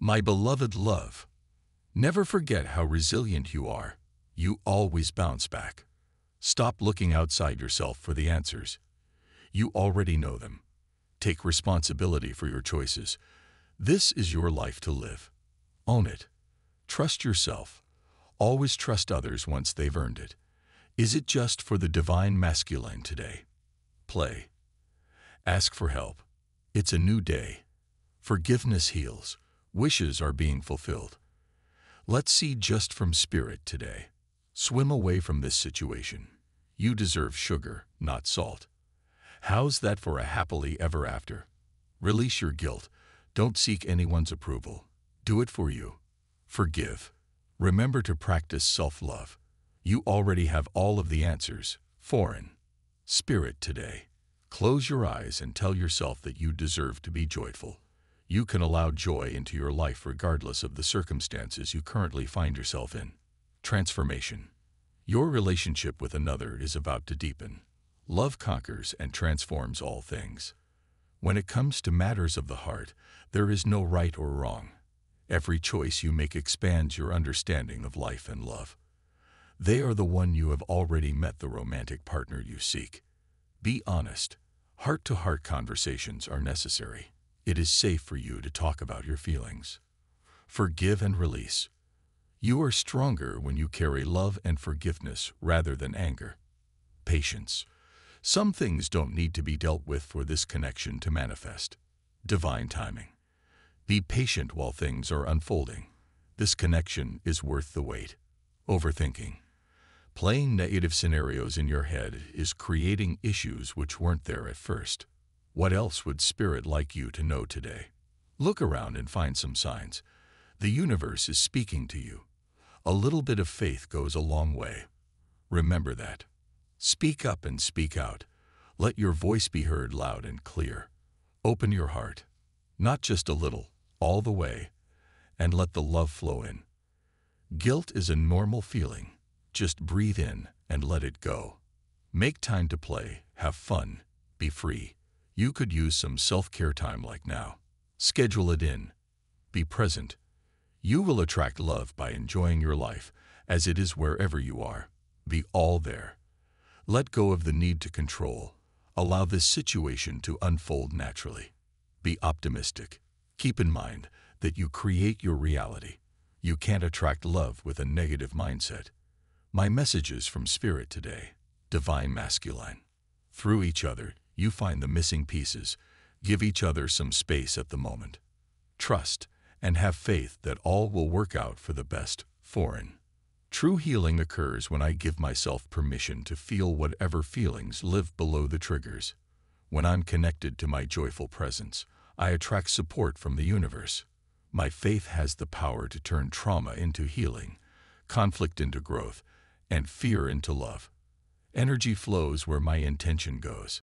My beloved love, never forget how resilient you are. You always bounce back. Stop looking outside yourself for the answers. You already know them. Take responsibility for your choices. This is your life to live. Own it. Trust yourself. Always trust others once they've earned it. Is it just for the divine masculine today? Play. Ask for help. It's a new day. Forgiveness heals. Wishes are being fulfilled. Let's see just from spirit today. Swim away from this situation. You deserve sugar, not salt. How's that for a happily ever after? Release your guilt. Don't seek anyone's approval. Do it for you. Forgive. Remember to practice self-love. You already have all of the answers. Foreign. Spirit today. Close your eyes and tell yourself that you deserve to be joyful. You can allow joy into your life regardless of the circumstances you currently find yourself in. Transformation. Your relationship with another is about to deepen. Love conquers and transforms all things. When it comes to matters of the heart, there is no right or wrong. Every choice you make expands your understanding of life and love. They are the one you have already met the romantic partner you seek. Be honest. Heart-to-heart conversations are necessary. It is safe for you to talk about your feelings. Forgive and release. You are stronger when you carry love and forgiveness rather than anger. Patience. Some things don't need to be dealt with for this connection to manifest. Divine timing. Be patient while things are unfolding. This connection is worth the wait. Overthinking. Playing negative scenarios in your head is creating issues which weren't there at first. What else would Spirit like you to know today? Look around and find some signs. The universe is speaking to you. A little bit of faith goes a long way. Remember that. Speak up and speak out. Let your voice be heard loud and clear. Open your heart. Not just a little, all the way. And let the love flow in. Guilt is a normal feeling. Just breathe in and let it go. Make time to play, have fun, be free. You could use some self-care time like now. Schedule it in. Be present. You will attract love by enjoying your life, as it is wherever you are. Be all there. Let go of the need to control. Allow this situation to unfold naturally. Be optimistic. Keep in mind that you create your reality. You can't attract love with a negative mindset. My messages from Spirit today, Divine Masculine. Through each other, you find the missing pieces. Give each other some space at the moment. Trust and have faith that all will work out for the best. Foreign. True healing occurs when I give myself permission to feel whatever feelings live below the triggers. When I'm connected to my joyful presence, I attract support from the universe. My faith has the power to turn trauma into healing, conflict into growth, and fear into love. Energy flows where my intention goes.